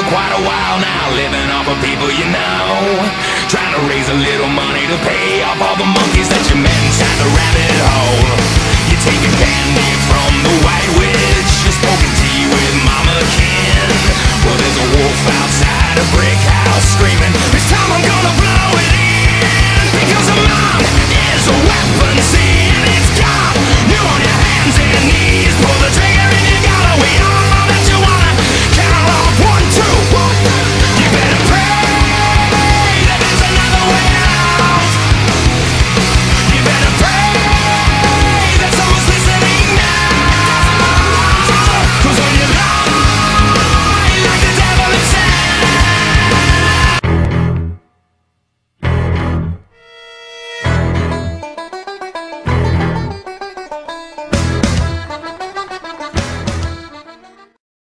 for quite a while now, living off of people you know. Trying to raise a little money to pay off all the monkeys that you made.